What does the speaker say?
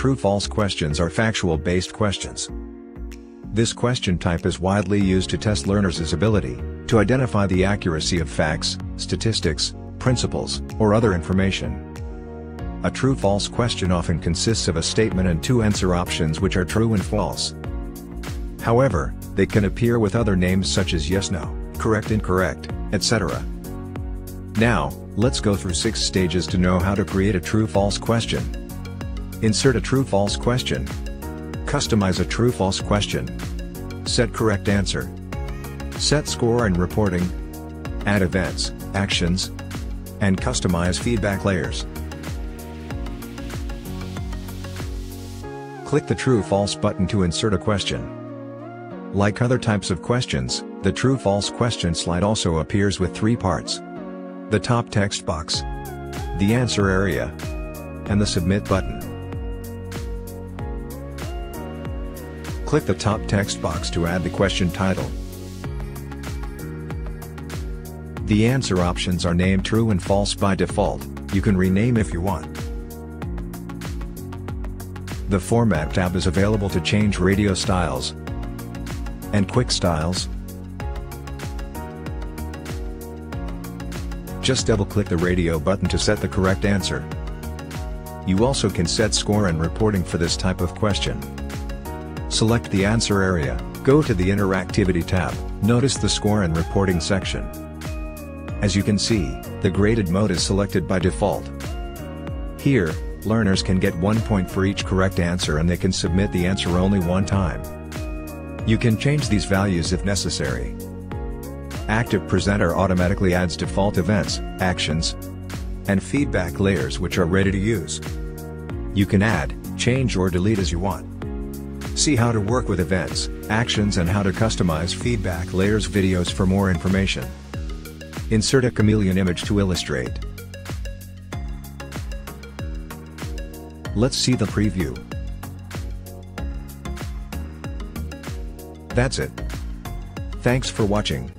True-false questions are factual-based questions. This question type is widely used to test learners' ability to identify the accuracy of facts, statistics, principles, or other information. A true-false question often consists of a statement and two answer options which are true and false. However, they can appear with other names such as yes-no, correct-incorrect, etc. Now, let's go through six stages to know how to create a true-false question. Insert a true-false question. Customize a true-false question. Set correct answer. Set score and reporting. Add events, actions, and customize feedback layers. Click the True-False button to insert a question. Like other types of questions, the True-False question slide also appears with three parts. The top text box, the answer area, and the Submit button. Click the top text box to add the question title. The answer options are named true and false by default, you can rename if you want. The Format tab is available to change radio styles, and quick styles. Just double-click the radio button to set the correct answer. You also can set score and reporting for this type of question. Select the answer area, go to the Interactivity tab, notice the score and reporting section. As you can see, the graded mode is selected by default. Here, learners can get one point for each correct answer and they can submit the answer only one time. You can change these values if necessary. ActivePresenter automatically adds default events, actions, and feedback layers which are ready to use. You can add, change or delete as you want. See how to work with events, actions and how to customize feedback layers videos for more information. Insert a chameleon image to illustrate. Let's see the preview. That's it. Thanks for watching.